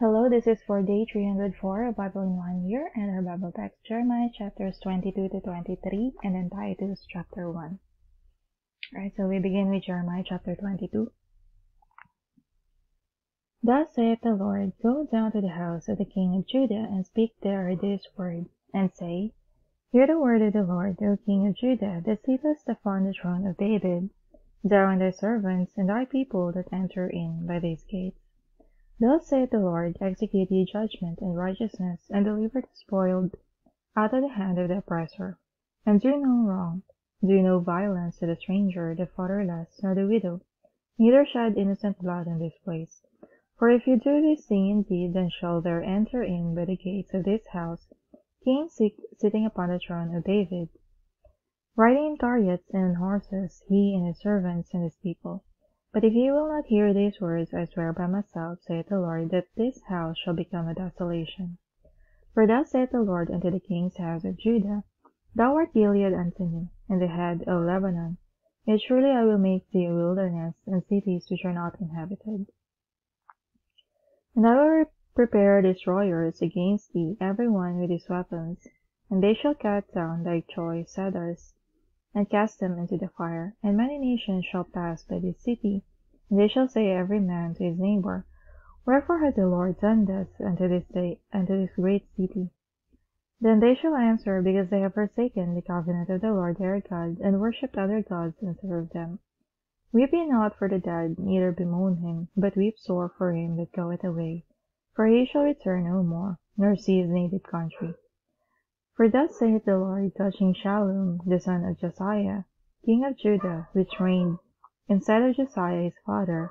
Hello, this is for day 304 of Bible in one year and our Bible text Jeremiah chapters 22 to 23 and then Titus chapter 1. Alright, so we begin with Jeremiah chapter 22. Thus saith the Lord, Go down to the house of the king of Judah and speak there this word, and say, Hear the word of the Lord, O king of Judah, that sittest upon the throne of David, thou and thy servants and thy people that enter in by these gates. Thus saith the Lord, Execute ye judgment and righteousness, and deliver the spoiled out of the hand of the oppressor. And do no wrong, do no violence to the stranger, the fatherless, nor the widow, neither shed innocent blood in this place. For if you do this thing indeed, then shall there enter in by the gates of this house kings sitting upon the throne of David, riding in chariots and horses, he and his servants and his people. But if ye will not hear these words, I swear by myself, saith the Lord, that this house shall become a desolation. For thus saith the Lord unto the king's house of Judah, Thou art Gilead unto me, and the head of Lebanon. Yet surely I will make thee a wilderness, and cities which are not inhabited. And I will prepare destroyers against thee, every one with his weapons, and they shall cut down thy choice cedars, and cast them into the fire. And many nations shall pass by this city, they shall say every man to his neighbor, Wherefore hath the Lord done this unto this day, unto this great city? Then they shall answer, Because they have forsaken the covenant of the Lord their God, and worshipped other gods, and served them. Weep ye not for the dead, neither bemoan him, but weep sore for him that goeth away, for he shall return no more, nor see his native country. For thus saith the Lord touching Shallum the son of Josiah, king of Judah, which reigned instead of Josiah his father,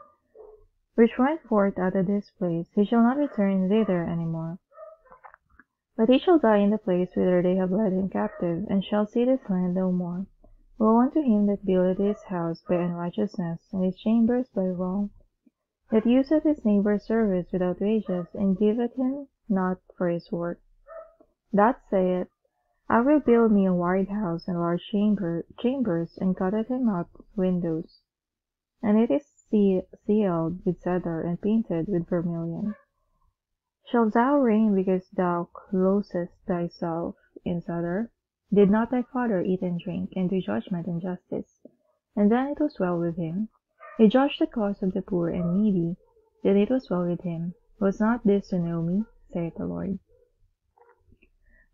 which went forth out of this place, he shall not return thither any more. But he shall die in the place whither they have led him captive, and shall see this land no more. Woe unto him that buildeth his house by unrighteousness, and his chambers by wrong, that useth his neighbour's service without wages, and giveth him not for his work. That saith, I will build me a wide house and large chamber, chambers, and cutteth him out windows. And it is sealed with cedar and painted with vermilion. Shalt thou reign because thou closest thyself in cedar? Did not thy father eat and drink, and do judgment and justice? And then it was well with him. He judged the cause of the poor and needy, then it was well with him. Was not this to know me? saith the Lord.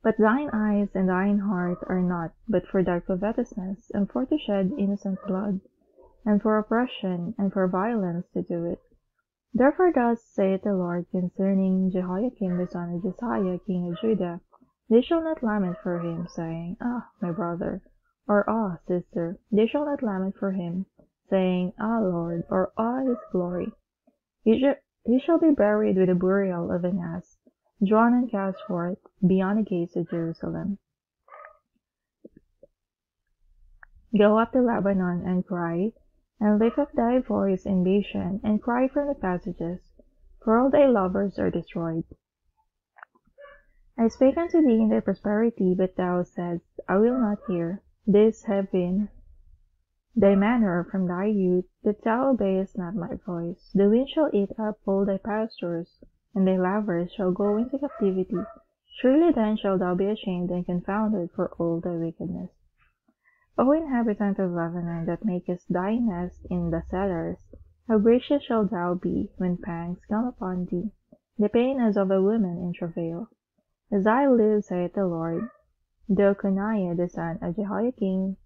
But thine eyes and thine heart are not, but for thy covetousness, and for to shed innocent blood, and for oppression, and for violence to do it. Therefore thus saith the Lord concerning Jehoiakim the son of Josiah king of Judah, They shall not lament for him, saying, Ah, my brother, or Ah, sister, they shall not lament for him, saying, Ah, Lord, or Ah, his glory. He, sh he shall be buried with the burial of an ass, drawn and cast forth beyond the gates of Jerusalem. Go up to Lebanon and cry, and lift up thy voice in Bashan, and cry from the passages, for all thy lovers are destroyed. I spake unto thee in thy prosperity, but thou saidst, I will not hear. This have been thy manner from thy youth, that thou obeyest not my voice. The wind shall eat up all thy pastures, and thy lovers shall go into captivity. Surely then shalt thou be ashamed and confounded for all thy wickedness. O inhabitant of Lebanon, that makest thy nest in the cedars, how gracious shalt thou be when pangs come upon thee, the pain as of a woman in travail. As I live, saith the Lord, though Coniah the son of Jehoiakim,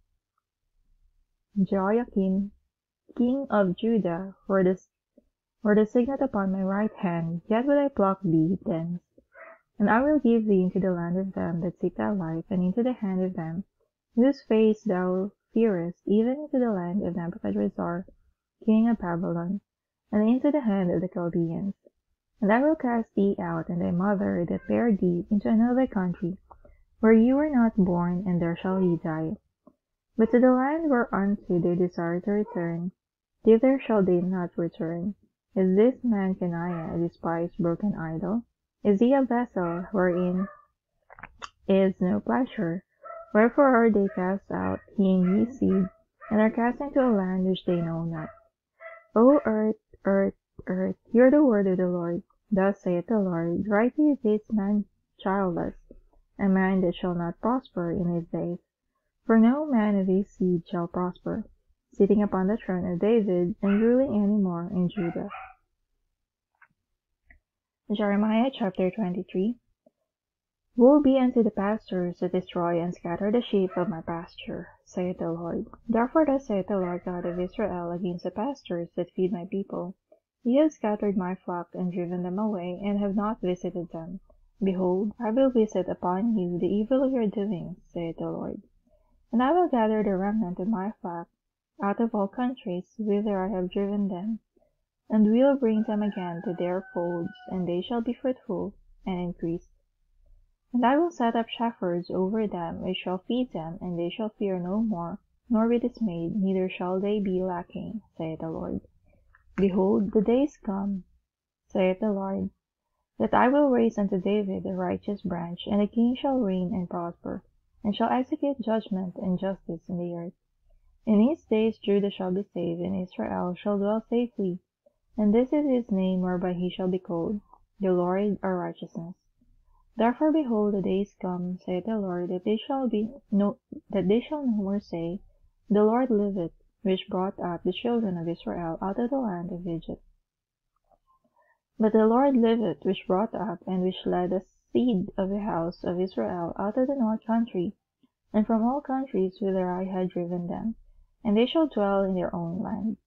Jehoiakim, king of Judah, were the were the signet upon my right hand, yet will I pluck thee thence. And I will give thee into the land of them that seek thy life, and into the hand of them whose face thou fearest, even into the land of Nebuchadrezzar, king of Babylon, and into the hand of the Chaldeans. And I will cast thee out and thy mother that bare thee into another country, where you were not born, and there shall ye die. But to the land whereunto they desire to return, thither shall they not return. Is this man Coniah a despised broken idol? Is he a vessel wherein is no pleasure? Wherefore are they cast out, he and ye seed, and are cast into a land which they know not? O earth, earth, earth, hear the word of the Lord. Thus saith the Lord, Write is this man childless, a man that shall not prosper in his days. For no man of his seed shall prosper, sitting upon the throne of David, and ruling any more in Judah. Jeremiah chapter 23 Woe be unto the pastors that destroy and scatter the sheep of my pasture, saith the Lord. Therefore thus saith the Lord God of Israel against the pastors that feed my people. Ye have scattered my flock and driven them away, and have not visited them. Behold, I will visit upon you the evil of your doings, saith the Lord. And I will gather the remnant of my flock out of all countries whither I have driven them, and will bring them again to their folds, and they shall be fruitful and increase. And I will set up shepherds over them which shall feed them, and they shall fear no more, nor be dismayed, neither shall they be lacking, saith the Lord. Behold, the days come, saith the Lord, that I will raise unto David a righteous branch, and a king shall reign and prosper, and shall execute judgment and justice in the earth. In his days Judah shall be saved, and Israel shall dwell safely. And this is his name whereby he shall be called, The Lord our righteousness. Therefore behold the days come, saith the Lord, that they shall be no that they shall no more say, The Lord liveth, which brought up the children of Israel out of the land of Egypt. But the Lord liveth, which brought up, and which led the seed of the house of Israel out of the north country, and from all countries whither I had driven them, and they shall dwell in their own land.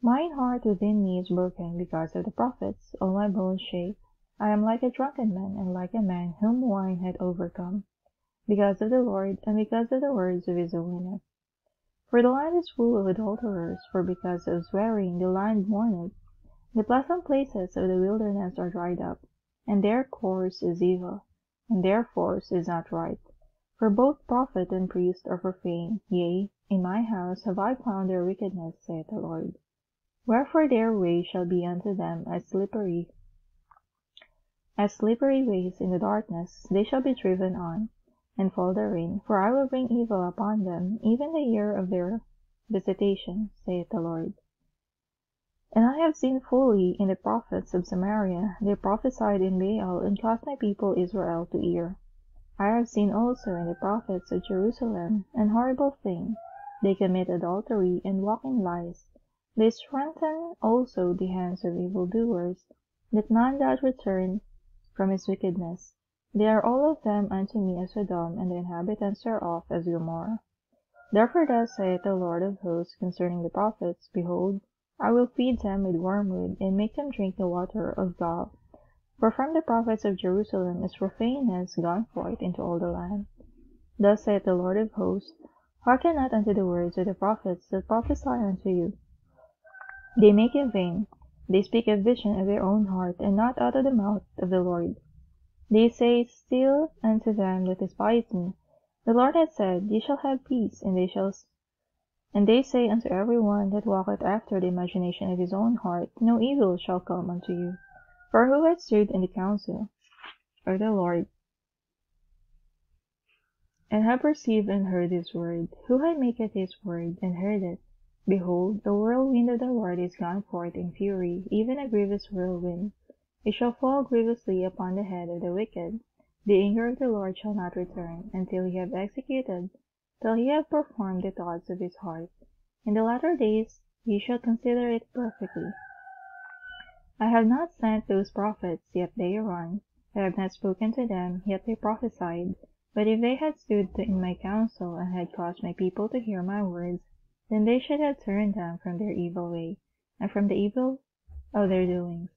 Mine heart within me is broken because of the prophets, all my bones shake. I am like a drunken man, and like a man whom wine hath overcome, because of the Lord, and because of the words of his holiness. For the land is full of adulterers, for because of swearing the land mourneth. The pleasant places of the wilderness are dried up, and their course is evil, and their force is not right. For both prophet and priest are profane, yea, in my house have I found their wickedness, saith the Lord. Wherefore their way shall be unto them as slippery as slippery ways in the darkness, they shall be driven on, and fall therein. For I will bring evil upon them, even the year of their visitation, saith the Lord. And I have seen fully in the prophets of Samaria, they prophesied in Baal, and caused my people Israel to err. I have seen also in the prophets of Jerusalem an horrible thing. They commit adultery and walk in lies. They strengthen also the hands of evildoers, that none doth return from his wickedness. They are all of them unto me as Sodom, and the inhabitants thereof as Gomorrah. Therefore thus saith the Lord of hosts concerning the prophets, Behold, I will feed them with wormwood, and make them drink the water of gall. For from the prophets of Jerusalem is profaneness gone forth into all the land. Thus saith the Lord of hosts, Hearken not unto the words of the prophets that prophesy unto you. They make in vain. They speak a vision of their own heart, and not out of the mouth of the Lord. They say still unto them that despise me, The Lord hath said, Ye shall have peace, and they shall and they say unto every one that walketh after the imagination of his own heart, No evil shall come unto you. For who hath stood in the counsel of the Lord, and have perceived and heard his word? Who hath maketh his word, and heard it? Behold, the whirlwind of the Lord is gone forth in fury, even a grievous whirlwind. It shall fall grievously upon the head of the wicked. The anger of the Lord shall not return, until he have executed, till he have performed the thoughts of his heart. In the latter days ye shall consider it perfectly. I have not sent those prophets, yet they run. I have not spoken to them, yet they prophesied. But if they had stood in my counsel, and had caused my people to hear my words, then they should have turned them from their evil way, and from the evil of their doings.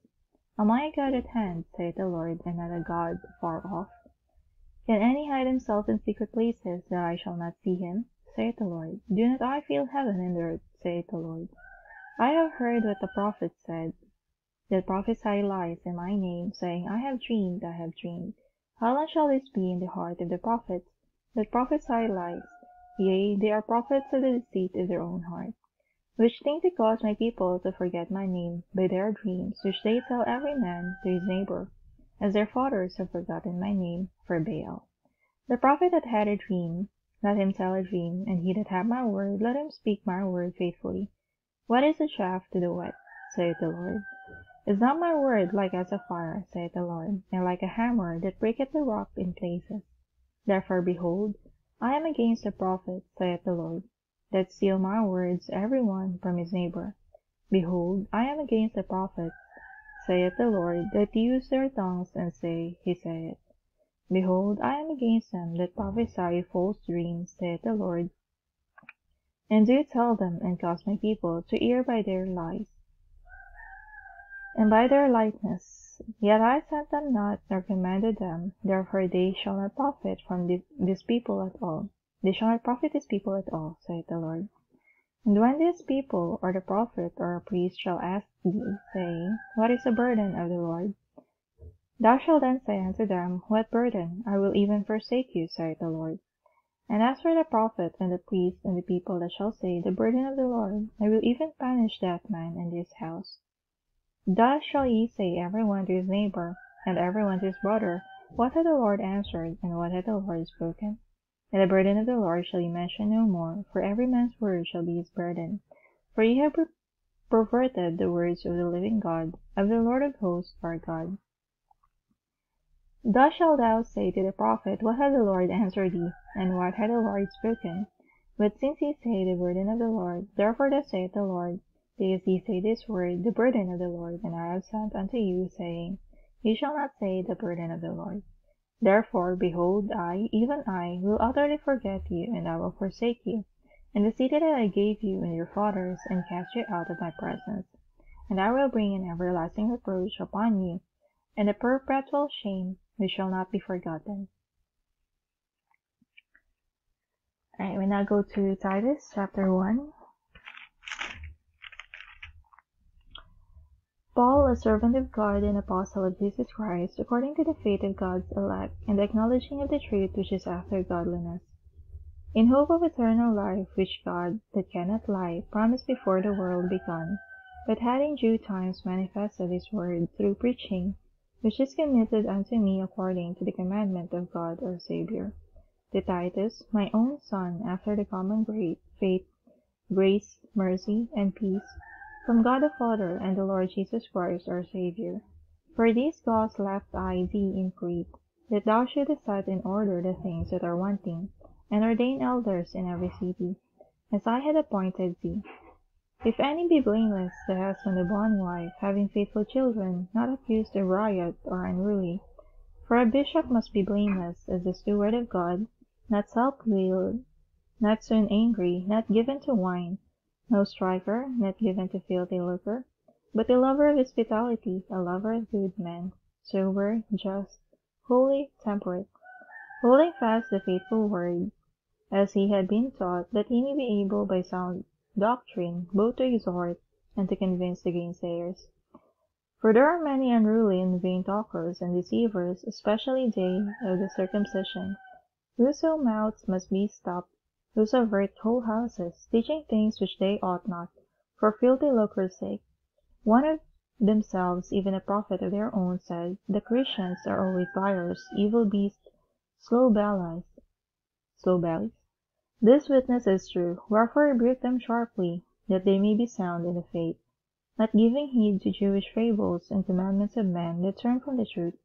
Am I a God at hand, saith the Lord, and not a God far off? Can any hide himself in secret places, that I shall not see him? saith the Lord. Do not I feel heaven and earth, saith the Lord? I have heard what the prophets said, that prophesy lies in my name, saying, I have dreamed, I have dreamed. How long shall this be in the heart of the prophets, that prophesy lies? Yea, they are prophets of the deceit of their own heart, which think to cause my people to forget my name by their dreams, which they tell every man to his neighbor, as their fathers have forgotten my name for Baal. The prophet that had a dream, let him tell a dream, and he that hath my word, let him speak my word faithfully. What is the chaff to the wet? saith the Lord. Is not my word like as a fire, saith the Lord, and like a hammer that breaketh the rock in places? Therefore, behold, I am against the prophets, saith the Lord, that steal my words every one from his neighbor. Behold, I am against the prophets, saith the Lord, that use their tongues and say, He saith. Behold, I am against them that prophesy false dreams, saith the Lord, and do tell them, and cause my people to err by their lies, and by their lightness. Yet I sent them not, nor commanded them, therefore they shall not profit from this, this people at all. They shall not profit this people at all, saith the Lord. And when this people, or the prophet, or a priest shall ask thee, saying, What is the burden of the Lord? Thou shalt then say unto them, What burden? I will even forsake you, saith the Lord. And as for the prophet, and the priest, and the people that shall say, The burden of the Lord, I will even punish that man and his house. Thus shall ye say every one to his neighbor, and every one to his brother, What hath the Lord answered, and what hath the Lord spoken? And the burden of the Lord shall ye mention no more, for every man's word shall be his burden. For ye have perverted the words of the living God, of the Lord of hosts our God. Thus shalt thou say to the prophet, What hath the Lord answered thee, and what hath the Lord spoken? But since ye say the burden of the Lord, therefore thus saith the Lord, because ye say this word, the burden of the Lord, and I have sent unto you, saying, Ye shall not say the burden of the Lord. Therefore, behold, I, even I, will utterly forget you, and I will forsake you, and the city that I gave you and your fathers, and cast you out of my presence. And I will bring an everlasting reproach upon you, and a perpetual shame which shall not be forgotten. Alright, we now go to Titus chapter 1. Paul, a servant of God and apostle of Jesus Christ, according to the faith of God's elect, and the acknowledging of the truth which is after godliness, in hope of eternal life, which God, that cannot lie, promised before the world began, but had in due times manifested his word through preaching, which is committed unto me according to the commandment of God our Saviour. To Titus, my own son, after the common great faith, grace, mercy, and peace, from God the Father and the Lord Jesus Christ our Saviour. For these cause left I thee in Crete, that thou shouldest set in order the things that are wanting, and ordain elders in every city, as I had appointed thee. If any be blameless, the husband a bondwife, having faithful children, not accused of riot or unruly. For a bishop must be blameless, as the steward of God, not self-willed, not soon angry, not given to wine, no striker, not given to filthy lucre, but a lover of hospitality, a lover of good men, sober, just, holy, temperate, holding fast the faithful word, as he had been taught, that he may be able by sound doctrine both to exhort and to convince the gainsayers. For there are many unruly and vain talkers and deceivers, especially they of the circumcision, whose mouths must be stopped who subvert whole houses, teaching things which they ought not, for filthy lucre's sake. One of themselves, even a prophet of their own, said, The Cretians are always liars, evil beasts, slow bellies. Slow bellies. This witness is true, wherefore rebuke them sharply, that they may be sound in the faith, not giving heed to Jewish fables and commandments of men that turn from the truth.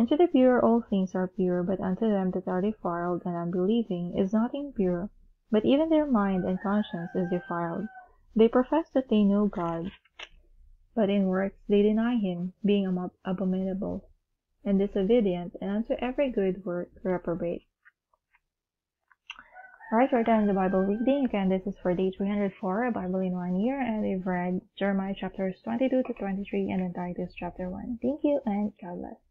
And to the pure all things are pure, but unto them that are defiled and unbelieving is nothing pure, but even their mind and conscience is defiled. They profess that they know God, but in works they deny him, being abominable, and disobedient, and unto every good work reprobate. Alright, we're done the Bible reading. Again, this is for day 304, a Bible in one year, and we've read Jeremiah chapters 22 to 23 and then Titus chapter 1. Thank you, and God bless.